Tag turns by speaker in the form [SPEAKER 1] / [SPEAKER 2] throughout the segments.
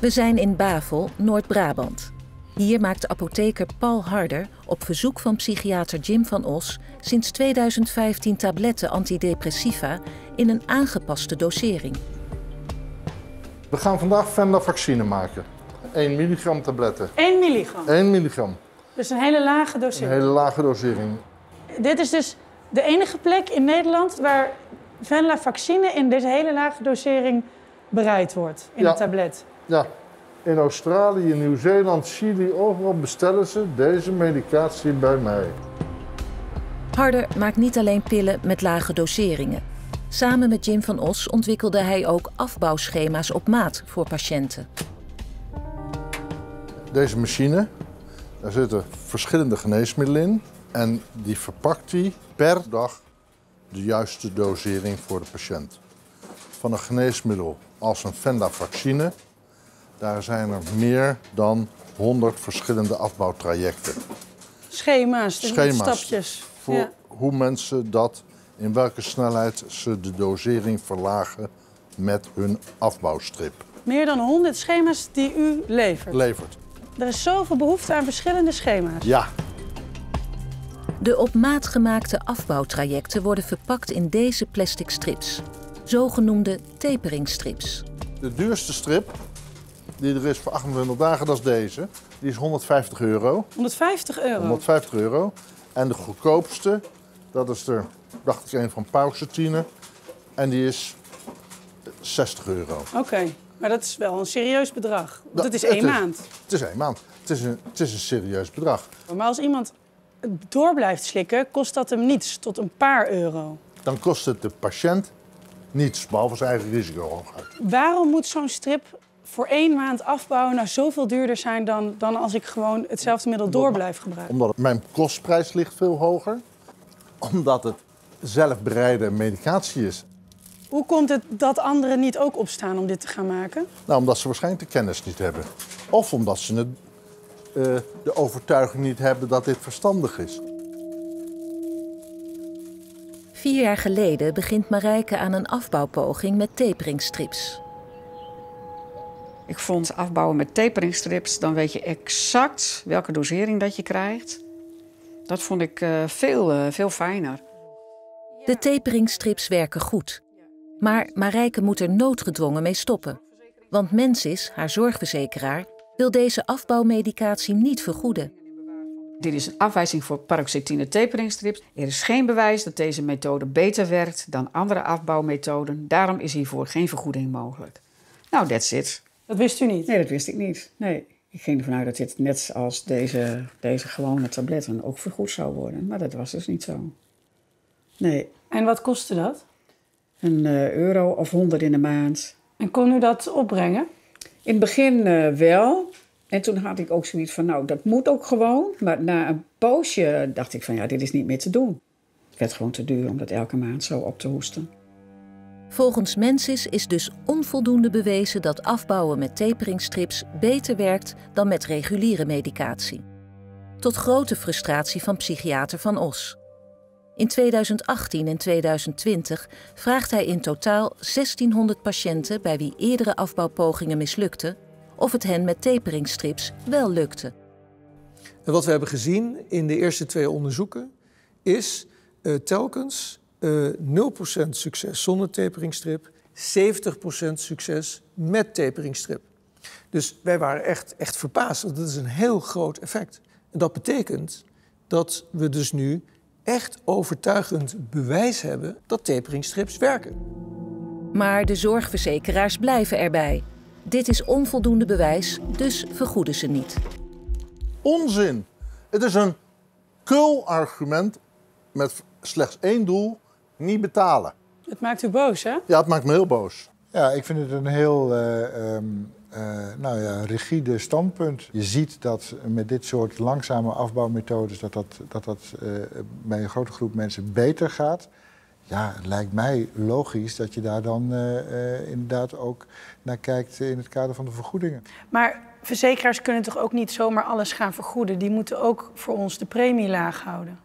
[SPEAKER 1] We zijn in Bavel, Noord-Brabant. Hier maakt apotheker Paul Harder op verzoek van psychiater Jim van Os sinds 2015 tabletten antidepressiva in een aangepaste dosering.
[SPEAKER 2] We gaan vandaag venlafaxine maken. 1 milligram tabletten.
[SPEAKER 3] 1 milligram.
[SPEAKER 2] 1 milligram.
[SPEAKER 3] Dus een hele lage
[SPEAKER 2] Een
[SPEAKER 3] dosering.
[SPEAKER 2] hele lage dosering.
[SPEAKER 3] Dit is dus de enige plek in Nederland waar venlafaxine in deze hele lage dosering bereid wordt in
[SPEAKER 2] Ja.
[SPEAKER 3] een tablet.
[SPEAKER 2] Ja, in Australië, Nieuw-Zeeland, Chili, overal bestellen ze deze medicatie bij mij.
[SPEAKER 1] Harder maakt niet alleen pillen met lage doseringen. Samen met Jim van Os ontwikkelde hij ook afbouwschema's op maat voor patiënten.
[SPEAKER 2] Deze machine, daar zitten verschillende geneesmiddelen in. En die verpakt hij per dag de juiste dosering voor de patiënt. Van een geneesmiddel als een venlafaxine, daar zijn er meer dan 100 verschillende afbouwtrajecten.
[SPEAKER 3] Schema's, dus
[SPEAKER 2] Schema's.
[SPEAKER 3] stapjes.
[SPEAKER 2] Voor
[SPEAKER 3] Ja.
[SPEAKER 2] hoe mensen dat, in welke snelheid ze de dosering verlagen met hun afbouwstrip.
[SPEAKER 3] Meer dan 100 schema's die u levert.
[SPEAKER 2] Levert.
[SPEAKER 3] er is zoveel behoefte aan verschillende schema's.
[SPEAKER 2] Ja,
[SPEAKER 1] De op maat gemaakte afbouwtrajecten worden verpakt in deze plastic strips, zogenoemde taperingstrips.
[SPEAKER 2] de duurste strip die er is voor 28 dagen, dat is deze. Die is 150 euro.
[SPEAKER 3] 150 euro.
[SPEAKER 2] 150 euro. En de goedkoopste, dat is er, dacht ik, een van Pauwsetine. En die is 60 euro.
[SPEAKER 3] Oké, maar dat is wel een serieus bedrag. Want
[SPEAKER 2] Dat-
[SPEAKER 3] het is
[SPEAKER 2] het
[SPEAKER 3] één
[SPEAKER 2] is-
[SPEAKER 3] maand.
[SPEAKER 2] Het is één maand. Het is een, het is een serieus bedrag.
[SPEAKER 3] Maar als iemand door blijft slikken, kost dat hem niets, tot een paar euro.
[SPEAKER 2] Dan kost het de patiënt niets, behalve zijn eigen risico hooguit.
[SPEAKER 3] Waarom moet zo'n strip voor één maand afbouwen nou zoveel duurder zijn dan, dan als ik gewoon hetzelfde middel door blijf gebruiken?
[SPEAKER 2] Omdat mijn kostprijs ligt veel hoger. Omdat het zelfbereide medicatie is.
[SPEAKER 3] Hoe komt het dat anderen niet ook opstaan om dit te gaan maken?
[SPEAKER 2] Nou, omdat ze waarschijnlijk de kennis niet hebben. Of omdat ze het, eh, de overtuiging niet hebben dat dit verstandig is.
[SPEAKER 1] Vier jaar geleden begint Marijke aan een afbouwpoging met taperingstrips.
[SPEAKER 4] Ik vond afbouwen met taperingstrips, dan weet je exact welke dosering dat je krijgt. Dat vond ik eh, veel, eh, veel fijner.
[SPEAKER 1] De taperingstrips werken goed. Maar Marijke moet er noodgedwongen mee stoppen. Want Mensis, haar zorgverzekeraar, wil deze afbouwmedicatie niet vergoeden.
[SPEAKER 4] Dit is een afwijzing voor paroxetine taperingstrips. Er is geen bewijs dat deze methode beter werkt dan andere afbouwmethoden. Daarom is hiervoor geen vergoeding mogelijk. Nou, that's it.
[SPEAKER 3] Dat wist u niet.
[SPEAKER 4] Nee, dat wist ik niet. Nee. Ik ging ervan uit dat dit net als deze, deze gewone tabletten ook vergoed zou worden. Maar dat was dus niet zo. Nee,
[SPEAKER 3] En wat kostte dat?
[SPEAKER 4] een eh, euro of honderd in de maand.
[SPEAKER 3] En kon u dat opbrengen?
[SPEAKER 4] In het begin eh, wel. En toen had ik ook zoiets van, nou, dat moet ook gewoon. Maar na een poosje dacht ik van, ja, dit is niet meer te doen. Het werd gewoon te duur om dat elke maand zo op te hoesten.
[SPEAKER 1] Volgens Mensis is dus onvoldoende bewezen dat afbouwen met taperingstrips beter werkt dan met reguliere medicatie. Tot grote frustratie van psychiater Van Os. In 2018 en 2020 vraagt hij in totaal 1600 patiënten bij wie eerdere afbouwpogingen mislukten, of het hen met taperingstrips wel lukte.
[SPEAKER 5] En wat we hebben gezien in de eerste twee onderzoeken is eh, telkens eh 0% succes zonder taperingstrip, 70% succes met taperingstrip. Dus wij waren echt, echt verbaasd. want Dat is een heel groot effect. En dat betekent dat we dus nu echt overtuigend bewijs hebben dat taperingstrips werken.
[SPEAKER 1] Maar de zorgverzekeraars blijven erbij. Dit is onvoldoende bewijs, dus vergoeden ze niet.
[SPEAKER 2] Onzin. Het is een kul argument met slechts één doel: niet betalen.
[SPEAKER 3] Het maakt u boos, hè?
[SPEAKER 2] Ja, het maakt me heel boos.
[SPEAKER 6] Ja, ik vind het een heel eh, ehm, eh, nou ja, rigide standpunt. Je ziet dat met dit soort langzame afbouwmethodes dat dat, dat, dat eh, bij een grote groep mensen beter gaat. Ja, het lijkt mij logisch dat je daar dan eh, eh, inderdaad ook naar kijkt in het kader van de vergoedingen.
[SPEAKER 3] Maar verzekeraars kunnen toch ook niet zomaar alles gaan vergoeden? Die moeten ook voor ons de premie laag houden.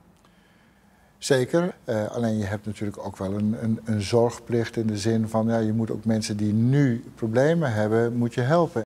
[SPEAKER 6] Zeker. Eh, alleen je hebt natuurlijk ook wel een, een, een zorgplicht in de zin van ja, je moet ook mensen die nu problemen hebben, moet je helpen.